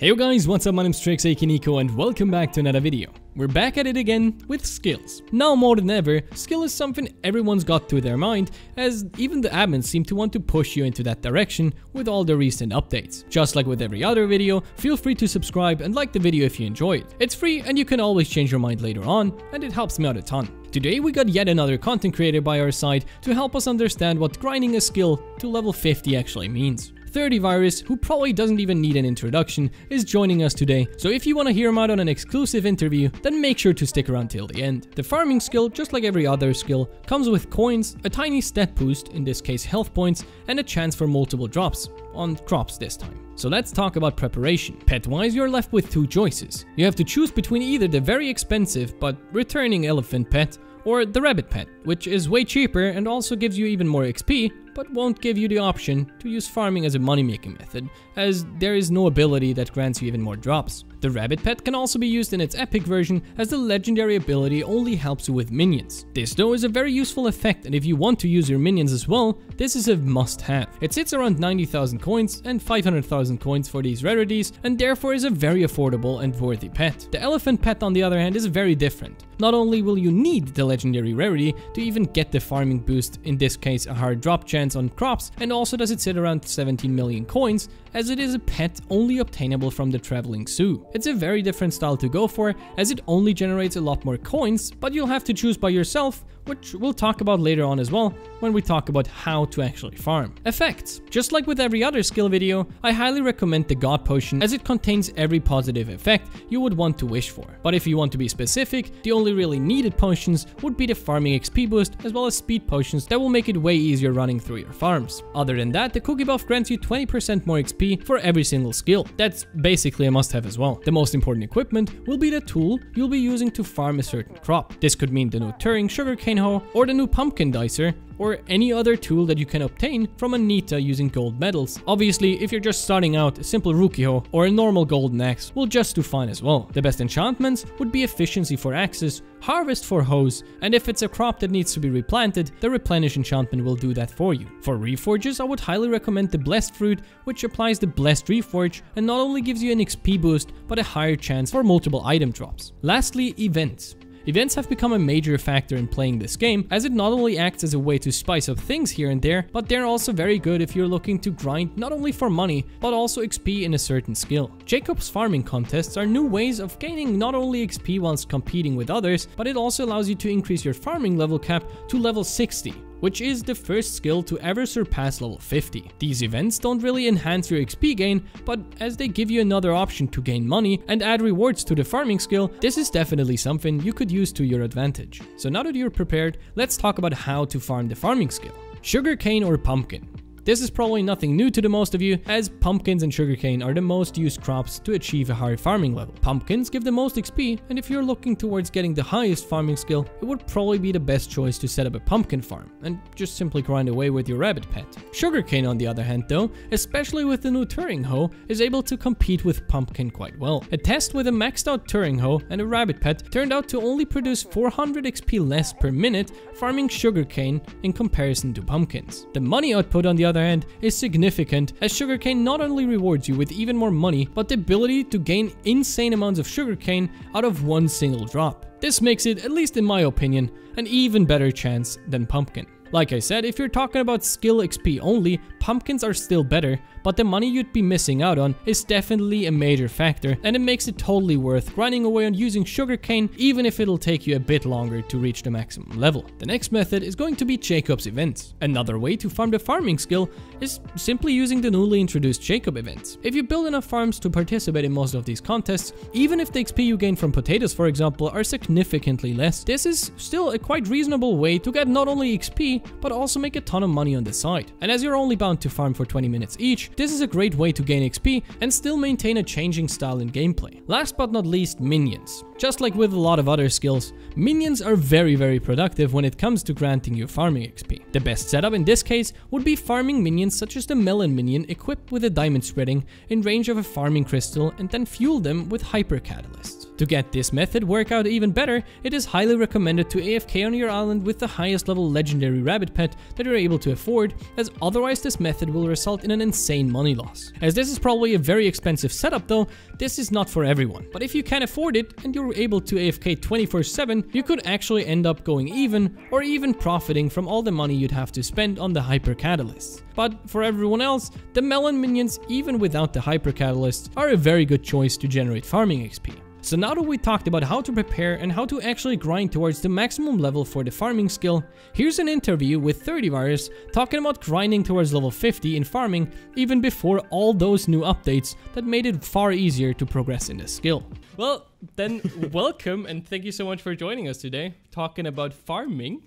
Hey guys, what's up? My name's Trix Nico and welcome back to another video. We're back at it again with skills. Now more than ever, skill is something everyone's got to their mind as even the admins seem to want to push you into that direction with all the recent updates. Just like with every other video, feel free to subscribe and like the video if you enjoy it. It's free and you can always change your mind later on and it helps me out a ton. Today we got yet another content creator by our side to help us understand what grinding a skill to level 50 actually means. ThirtyVirus, who probably doesn't even need an introduction, is joining us today, so if you want to hear him out on an exclusive interview, then make sure to stick around till the end. The farming skill, just like every other skill, comes with coins, a tiny stat boost, in this case health points, and a chance for multiple drops, on crops this time. So let's talk about preparation. Pet-wise, you're left with two choices. You have to choose between either the very expensive but returning elephant pet or the rabbit pet, which is way cheaper and also gives you even more XP, but won't give you the option to use farming as a money making method, as there is no ability that grants you even more drops. The rabbit pet can also be used in its epic version as the legendary ability only helps you with minions. This though is a very useful effect and if you want to use your minions as well, this is a must have. It sits around 90,000 coins and 500,000 coins for these rarities and therefore is a very affordable and worthy pet. The elephant pet on the other hand is very different. Not only will you need the legendary rarity to even get the farming boost, in this case a hard drop chance on crops, and also does it sit around 17 million coins, as it is a pet only obtainable from the traveling zoo. It's a very different style to go for, as it only generates a lot more coins, but you'll have to choose by yourself which we'll talk about later on as well when we talk about how to actually farm. Effects. Just like with every other skill video, I highly recommend the God Potion as it contains every positive effect you would want to wish for. But if you want to be specific, the only really needed potions would be the farming XP boost as well as speed potions that will make it way easier running through your farms. Other than that, the cookie buff grants you 20% more XP for every single skill. That's basically a must have as well. The most important equipment will be the tool you'll be using to farm a certain crop. This could mean the new Turing sugarcane hoe or the new pumpkin dicer or any other tool that you can obtain from Anita using gold medals. Obviously, if you're just starting out, a simple rookie hoe or a normal golden axe will just do fine as well. The best enchantments would be efficiency for axes, harvest for hoes, and if it's a crop that needs to be replanted, the replenish enchantment will do that for you. For reforges, I would highly recommend the blessed fruit, which applies the blessed reforge and not only gives you an XP boost, but a higher chance for multiple item drops. Lastly, events. Events have become a major factor in playing this game, as it not only acts as a way to spice up things here and there, but they're also very good if you're looking to grind not only for money, but also XP in a certain skill. Jacob's farming contests are new ways of gaining not only XP whilst competing with others, but it also allows you to increase your farming level cap to level 60, which is the first skill to ever surpass level 50. These events don't really enhance your XP gain, but as they give you another option to gain money and add rewards to the farming skill, this is definitely something you could use to your advantage. So now that you're prepared, let's talk about how to farm the farming skill. Sugarcane or pumpkin? This is probably nothing new to the most of you, as pumpkins and sugarcane are the most used crops to achieve a higher farming level. Pumpkins give the most XP, and if you're looking towards getting the highest farming skill, it would probably be the best choice to set up a pumpkin farm, and just simply grind away with your rabbit pet. Sugarcane on the other hand though, especially with the new Turing hoe, is able to compete with pumpkin quite well. A test with a maxed out Turing hoe and a rabbit pet turned out to only produce 400 XP less per minute farming sugarcane in comparison to pumpkins. The money output on the other hand is significant as sugarcane not only rewards you with even more money, but the ability to gain insane amounts of sugarcane out of one single drop. This makes it, at least in my opinion, an even better chance than pumpkin. Like I said, if you're talking about skill XP only, pumpkins are still better, but the money you'd be missing out on is definitely a major factor, and it makes it totally worth grinding away on using sugarcane, even if it'll take you a bit longer to reach the maximum level. The next method is going to be Jacob's events. Another way to farm the farming skill is simply using the newly introduced Jacob events. If you build enough farms to participate in most of these contests, even if the XP you gain from potatoes for example are significantly less, this is still a quite reasonable way to get not only XP, but also make a ton of money on the side. And as you're only bound to farm for 20 minutes each, this is a great way to gain XP and still maintain a changing style in gameplay. Last but not least, minions. Just like with a lot of other skills, minions are very very productive when it comes to granting you farming XP. The best setup in this case would be farming minions such as the melon minion equipped with a diamond spreading in range of a farming crystal and then fuel them with hyper catalysts. To get this method work out even better, it is highly recommended to AFK on your island with the highest level legendary rabbit pet that you're able to afford, as otherwise this method will result in an insane money loss. As this is probably a very expensive setup though, this is not for everyone. But if you can afford it and you're able to AFK 24-7, you could actually end up going even or even profiting from all the money you'd have to spend on the hyper catalysts. But for everyone else, the melon minions even without the hyper catalysts are a very good choice to generate farming XP. So now that we talked about how to prepare and how to actually grind towards the maximum level for the farming skill, here's an interview with ThirtyVirus talking about grinding towards level 50 in farming even before all those new updates that made it far easier to progress in the skill. Well, then welcome and thank you so much for joining us today talking about farming.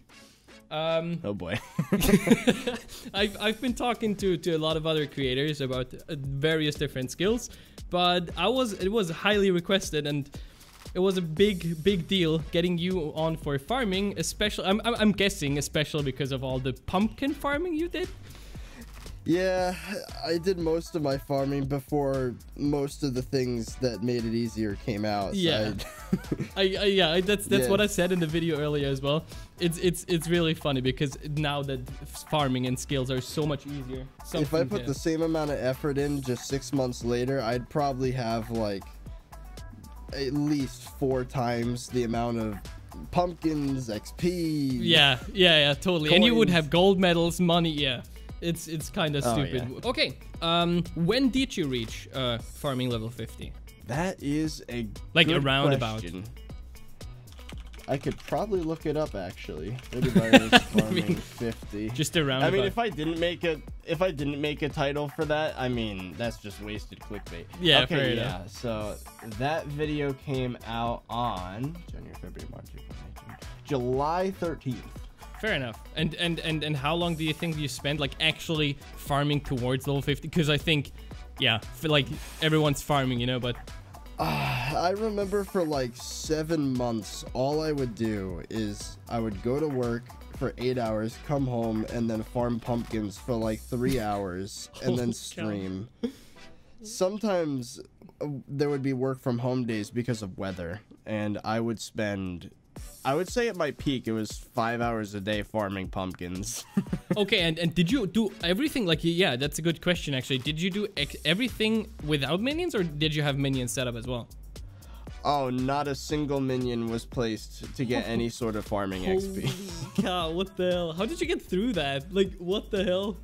Um, oh boy. I've, I've been talking to, to a lot of other creators about uh, various different skills, but I was it was highly requested and it was a big big deal getting you on for farming, especially I'm, I'm guessing especially because of all the pumpkin farming you did. Yeah, I did most of my farming before most of the things that made it easier came out. Yeah, I, I, yeah, that's that's yeah. what I said in the video earlier as well. It's it's it's really funny because now that farming and skills are so much easier. If I put the same amount of effort in just six months later, I'd probably have like at least four times the amount of pumpkins, XP. Yeah, yeah, yeah, totally. Coins. And you would have gold medals, money, yeah. It's it's kind of oh, stupid. Yeah. Okay. Um, when did you reach uh, farming level 50? That is a like a roundabout. I could probably look it up actually. farming I mean, 50. Just a roundabout. I mean, if I didn't make a if I didn't make a title for that, I mean, that's just wasted clickbait. Yeah. Okay. yeah. Enough. So that video came out on January, February, March, July 13th. Fair enough. And and and and how long do you think you spend like actually farming towards level 50? Because I think, yeah, like everyone's farming, you know, but. Uh, I remember for like seven months, all I would do is I would go to work for eight hours, come home, and then farm pumpkins for like three hours, and then stream. Sometimes uh, there would be work from home days because of weather, and I would spend I would say at my peak, it was five hours a day farming pumpkins. okay, and, and did you do everything? Like, yeah, that's a good question, actually. Did you do everything without minions, or did you have minions set up as well? Oh, not a single minion was placed to get any sort of farming Holy XP. God, what the hell? How did you get through that? Like, what the hell?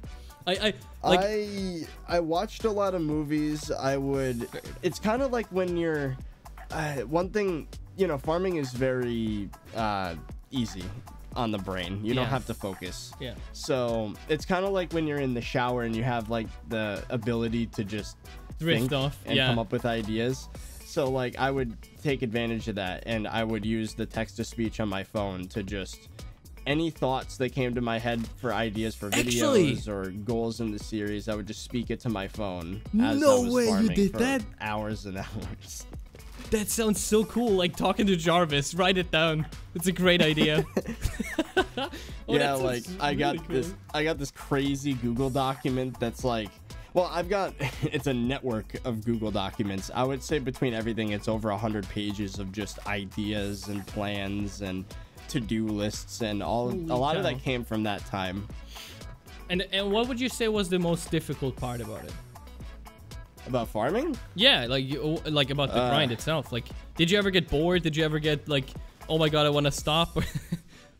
I, I, like, I, I watched a lot of movies. I would. It's kind of like when you're. Uh, one thing you know, farming is very uh, easy on the brain. You yeah. don't have to focus. Yeah. So it's kind of like when you're in the shower and you have like the ability to just drift think off and yeah. come up with ideas. So like I would take advantage of that and I would use the text to speech on my phone to just any thoughts that came to my head for ideas for videos Actually, or goals in the series, I would just speak it to my phone. As no way you did that. Hours and hours. That sounds so cool, like talking to Jarvis. Write it down. It's a great idea. oh, yeah, like really I got cool. this I got this crazy Google document that's like well, I've got it's a network of Google documents. I would say between everything it's over 100 pages of just ideas and plans and to-do lists and all Holy a lot cow. of that came from that time. And and what would you say was the most difficult part about it? About farming? Yeah, like like about the uh, grind itself. Like, did you ever get bored? Did you ever get like, oh my god, I want to stop?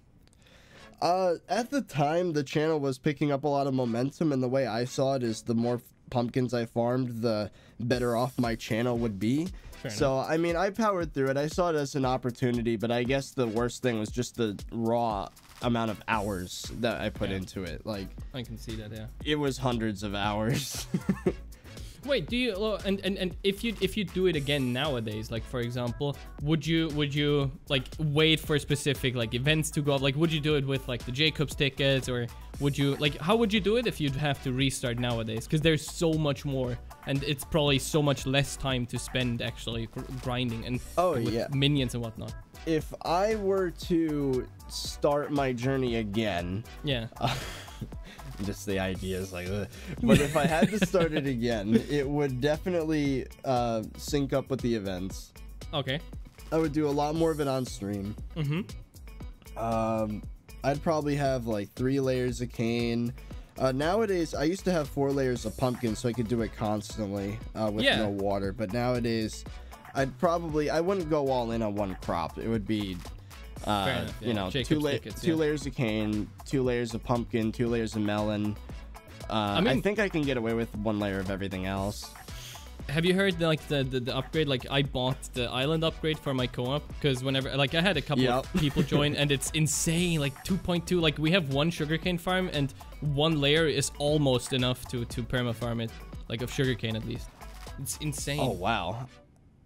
uh, at the time, the channel was picking up a lot of momentum, and the way I saw it is the more pumpkins I farmed, the better off my channel would be. Fair so, enough. I mean, I powered through it. I saw it as an opportunity, but I guess the worst thing was just the raw amount of hours that I put yeah. into it. Like, I can see that, yeah. It was hundreds of hours. Wait, do you and, and and if you if you do it again nowadays, like for example, would you would you like wait for specific like events to go up? Like would you do it with like the Jacobs tickets or would you like how would you do it if you'd have to restart nowadays? Because there's so much more and it's probably so much less time to spend actually grinding and oh yeah minions and whatnot. If I were to start my journey again, yeah. Uh, just the idea is like Ugh. but if i had to start it again it would definitely uh, sync up with the events okay I would do a lot more of it on stream. Mm-hmm. Um, I'd probably have like three layers of cane. Uh, nowadays, I used to have four layers of pumpkin, so I could do it constantly uh, with Yeah. no water. But nowadays, I'd probably I wouldn't go all in on one crop. It would be, uh, enough, you yeah. know, Jacob's two la- tickets, two yeah. layers of cane, two layers of pumpkin, two layers of melon. Uh, I, mean- think I can get away with one layer of everything else. Have you heard like the, the the upgrade? Like I bought the island upgrade for my co-op because whenever like I had a couple of people join and it's insane. Like 2.2. Like we have one sugarcane farm and one layer is almost enough to to perma farm it, like of sugarcane at least. It's insane. Oh wow.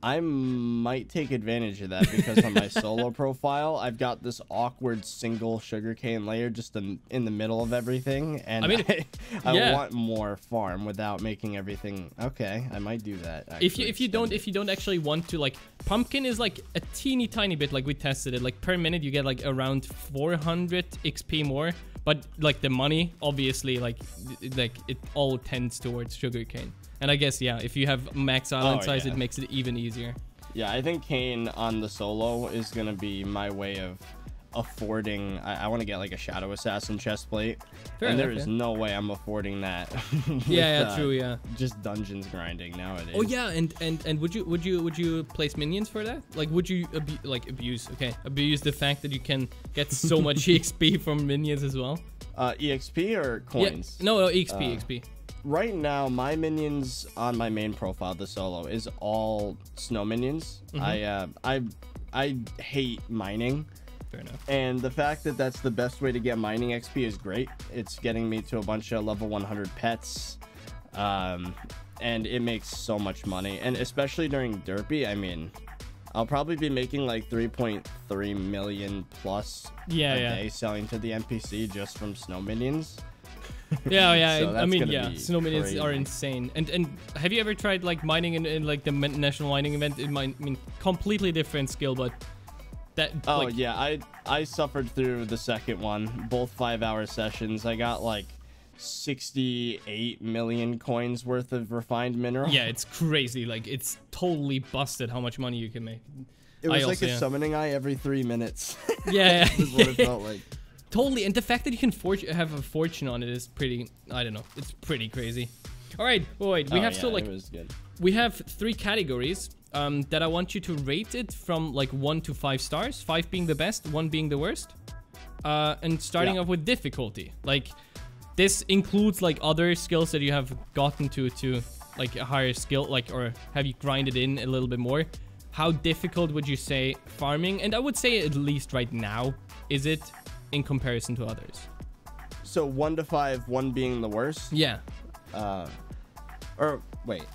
I might take advantage of that because on my solo profile, I've got this awkward single sugarcane layer just in, in the middle of everything, and I I mean, I, yeah. want more farm without making everything. Okay, I might do that. if you if you don't if you don't actually want to like pumpkin is like a teeny tiny bit like we tested it like per minute you get like around 400 xp more but like the money obviously like like it all tends towards sugarcane and i guess yeah if you have max oh, island Oh, size yeah. it makes it even easier Yeah, I think cane on the solo is gonna be my way of affording. I, I want to get like a Shadow Assassin chest plate, Fair and there is yeah. no way I'm affording that. with, yeah yeah uh, true yeah Just dungeons grinding nowadays. oh yeah and and and would you would you would you place minions for that like would you abu- like abuse okay abuse the fact that you can get so much exp from minions as well Uh, EXP or coins? yeah no no exp Uh, exp right now my minions on my main profile the solo is all snow minions Mm-hmm. i uh i i hate mining fair enough and the fact that that's the best way to get mining xp is great it's getting me to a bunch of level 100 pets um and it makes so much money and especially during derpy i mean i'll probably be making like 3.3 million plus Yeah, a yeah. day selling to the npc just from snow minions Yeah, yeah. So I- mean, yeah. Snow minions are insane. And and have you ever tried like mining in, in like the national mining event? It might I mean completely different skill, but that Oh like, yeah, I I suffered through the second one, both five hour sessions. I got like 68 million coins worth of refined mineral. yeah, it's crazy. Like it's totally busted how much money you can make. it I was like also- a yeah. summoning eye every three minutes. Yeah, what it felt like. totally. And the fact that you can have a fortune on it is pretty. I don't know. It's pretty crazy. All right, wait. We Oh, have yeah, so like it was good. we have three categories um, that I want you to rate it from like one to five stars. Five being the best, one being the worst. Uh, and starting Yeah. off with difficulty. Like this includes like other skills that you have gotten to to like a higher skill, like or have you grinded in a little bit more. How difficult would you say farming? And I would say at least right now is it in comparison to others. So one to five, one being the worst. Yeah. Uh, or wait,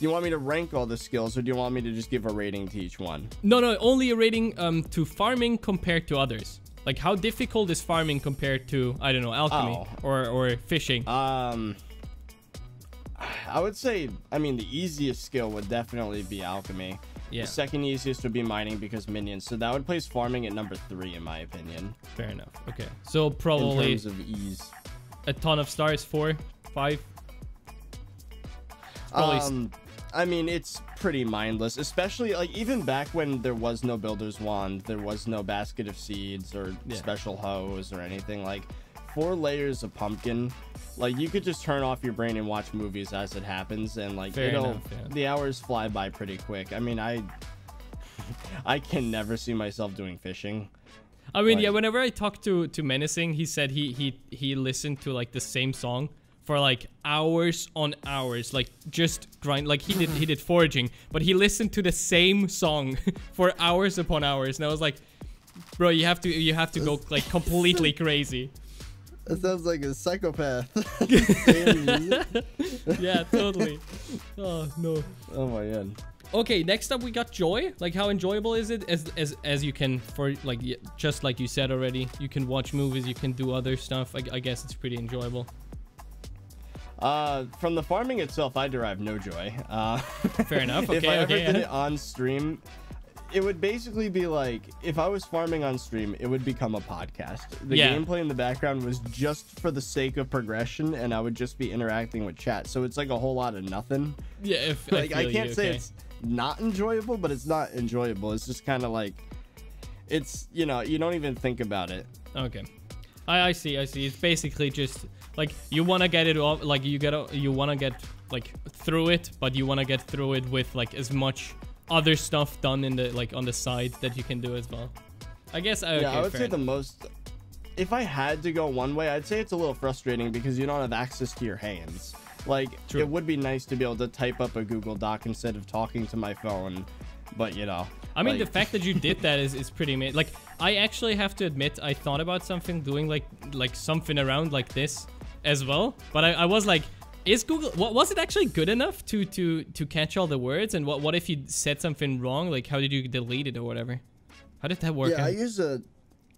do you want me to rank all the skills, or do you want me to just give a rating to each one? No, no, only a rating um, to farming compared to others. Like how difficult is farming compared to I don't know alchemy Oh. or or fishing? Um, I would say, I mean, the easiest skill would definitely be alchemy. Yeah. The second easiest would be mining because minions. So that would place farming at number three, in my opinion, Fair enough. Okay, so probably. in terms of ease. a ton of stars, four, five. probably Um, I mean, it's pretty mindless, especially like even back when there was no builder's wand, there was no basket of seeds or Yeah. special hose or anything. Like four layers of pumpkin, like you could just turn off your brain and watch movies as it happens, and like Fair it'll enough, yeah. the hours fly by pretty quick. I mean, I I can never see myself doing fishing. I mean, yeah. Whenever I talked to to menacing, he said he he he listened to like the same song for like hours on hours, like just grind. Like he did he did foraging, but he listened to the same song for hours upon hours, and I was like, bro, you have to you have to go like completely crazy. That sounds like a psychopath. Yeah, totally. Oh no. oh my god. Okay, next up we got joy. Like how enjoyable is it? As as as you can for like just like you said already, you can watch movies, you can do other stuff. I, I guess it's pretty enjoyable. Uh, from the farming itself, I derive no joy. Uh, Fair enough. Okay, if I ever okay, did yeah. it on stream, it would basically be like if I was farming on stream, it would become a podcast. The Yeah. gameplay in the background was just for the sake of progression, and I would just be interacting with chat. So it's like a whole lot of nothing. Yeah, if Like I, feel can't you, say okay. it's not enjoyable, but it's not enjoyable. It's just kind of like it's you know you don't even think about it. Okay. I, I see, I see. It's basically just like you wanna get it off like you get you wanna get like through it, but you wanna get through it with like as much other stuff done in the like on the side that you can do as well. I guess okay, yeah, I would say the most. If I had to go one way, I'd say it's a little frustrating because you don't have access to your hands. Like True. it would be nice to be able to type up a Google Doc instead of talking to my phone, but you know. I mean, like- the fact that you did that is, is pretty amazing. Like, I actually have to admit, I thought about something doing like like something around like this as well. But I, I was like, is Google what was it actually good enough to to to catch all the words? And what what if you said something wrong? Like, how did you delete it or whatever? How did that work? Yeah, I out? use a,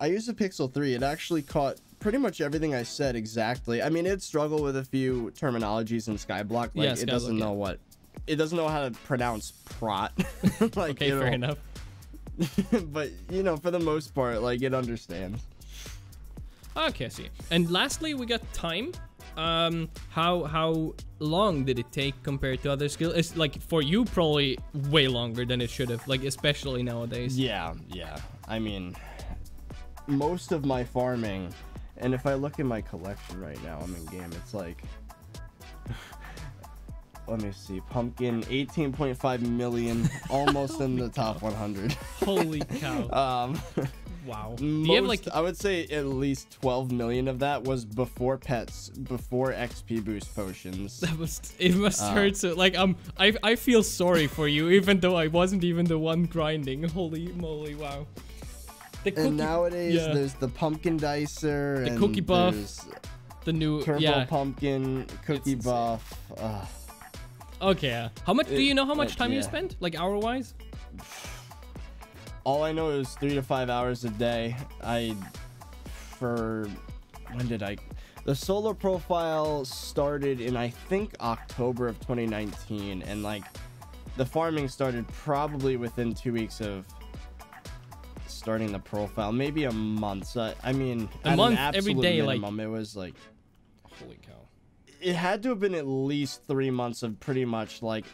I use a Pixel 3. It actually caught pretty much everything I said exactly. I mean, it struggled with a few terminologies in Skyblock. Like Yeah, it doesn't yeah. know what, it doesn't know how to pronounce prot. like, okay, fair enough. but you know, for the most part, like it understands. Okay, I see. And lastly, we got time. Um, how how long did it take compared to other skills? It's like for you probably way longer than it should have. Like especially nowadays. Yeah, yeah. I mean, most of my farming, and if I look in my collection right now, I'm in game. It's like, let me see, pumpkin, 18.5 million, almost in the top 100. Holy cow! Um, Wow. Do you have most, like I would say at least 12 million of that was before pets, before XP boost potions. that must it must Uh, hurt so like um I I feel sorry for you even though I wasn't even the one grinding. Holy moly! Wow. Cookie, And nowadays, yeah. there's the pumpkin dicer, The cookie buff, the new turbo yeah. pumpkin, cookie insane. buff. Okay. How much do you know how much it- time you yeah. spent like hour wise? all I know is three to five hours a day. I for when did I? The solar profile started in I think October of 2019, and like the farming started probably within two weeks of starting the profile, maybe a month. So I mean, A month every absolute like- it was like Holy cow. It had to have been at least three months of pretty much like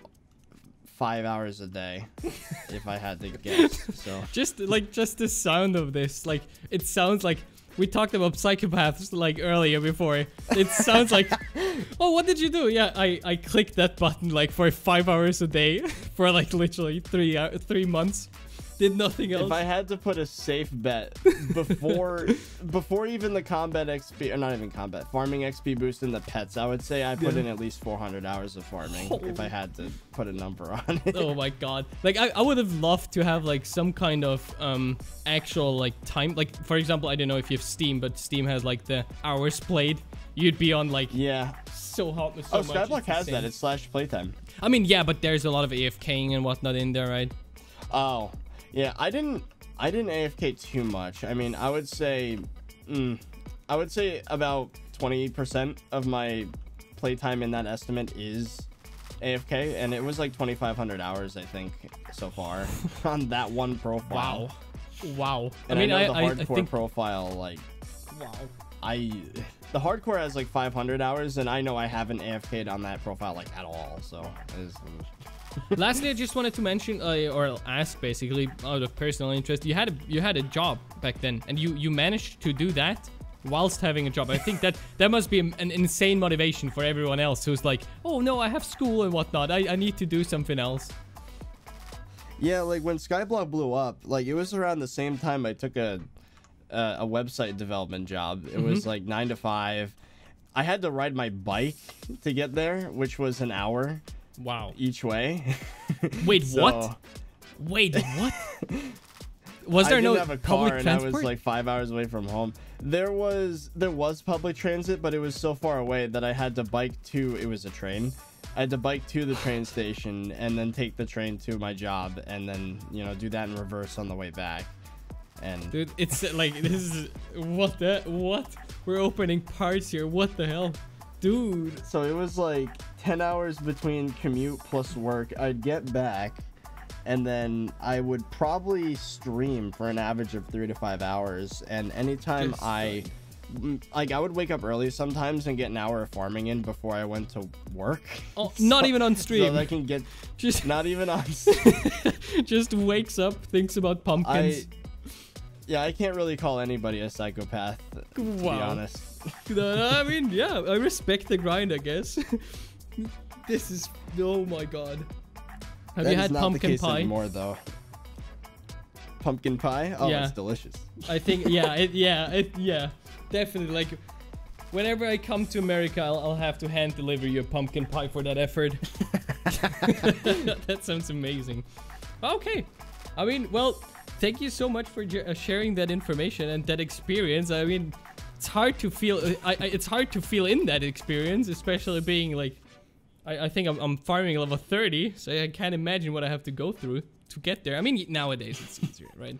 five hours a day, if I had to guess. So. Just like just the sound of this, like it sounds like we talked about psychopaths like earlier before. It sounds like, oh, what did you do? Yeah, I I clicked that button like for five hours a day for like literally three hou- three months. Did nothing else. If I had to put a safe bet before before even the combat XP or not even combat farming XP boost in the pets, I would say I put Yeah. in at least 400 hours of farming if I had to put a number on it. oh my god like I, I would have loved to have like some kind of um actual like time like for example i don't know if you have steam but steam has like the hours played you'd be on like Yeah. so hot with so Oh, much, Skyblock it's has that. It's slash playtime. i mean yeah but there's a lot of afking and whatnot in there right Oh, yeah. I didn't. I didn't AFK too much. I mean, I would say, mm, I would say about 20% of my playtime in that estimate is AFK, and it was like 2,500 hours, I think, so far on that one profile. wow wow And i mean I i the I, I think profile, like wow I, the hardcore has like 500 hours, and I know I haven't AFK'd on that profile like at all. So lastly i just wanted to mention uh, or ask basically out of personal interest you had a you had a job back then and you you managed to do that whilst having a job i think that that must be an insane motivation for everyone else who's like oh no i have school and whatnot i, I need to do something else Yeah, like when Skyblock blew up, like it was around the same time I took a a, a website development job. It was Mm-hmm. like nine to five. I had to ride my bike to get there, which was an hour wow each way. wait So, what wait what was there I there didn't no have a public car, and transport I was like five hours away from home. There was there was public transit, but it was so far away that I had to bike to. It was a train. I had to bike to the train station and then take the train to my job, and then you know do that in reverse on the way back. And dude it's uh, like this is what the what we're opening parts here what the hell dude So it was like 10 hours between commute plus work. I'd get back and then I would probably stream for an average of 3 to 5 hours and anytime Just I like I would wake up early sometimes and get an hour of farming in before I went to work. Oh, not even on stream. that I can get just not even on. just wakes up, thinks about I pumpkins. Yeah, I can't really call anybody a psychopath. To be honest. I mean, yeah, I respect the grind, I guess. this is oh my god. Have That you is had not pumpkin the case pie? anymore, though. Pumpkin pie? Oh, Yeah. it's delicious. I think yeah, it, yeah, it, yeah, definitely. Like, whenever I come to America, I'll, I'll have to hand deliver you a pumpkin pie for that effort. that sounds amazing. Okay, I mean, well, thank you so much for uh, sharing that information and that experience. I mean, it's hard to feel. uh, I, I, it's hard to feel in that experience, especially being like. I, I think I'm, I'm farming level 30, so I can't imagine what I have to go through to get there. I mean, nowadays it's easier, right?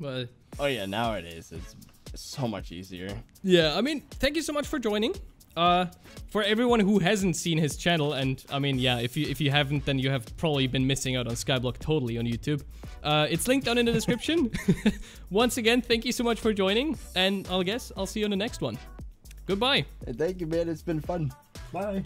But Oh yeah, nowadays it's so much easier. yeah, I mean, thank you so much for joining. Uh, for everyone who hasn't seen his channel, and I mean, yeah, if you if you haven't, then you have probably been missing out on Skyblock totally on YouTube. Uh, it's linked down in the description. Once again, thank you so much for joining, and I'll guess I'll see you on the next one. Goodbye. Hey, thank you, man. It's been fun. Bye.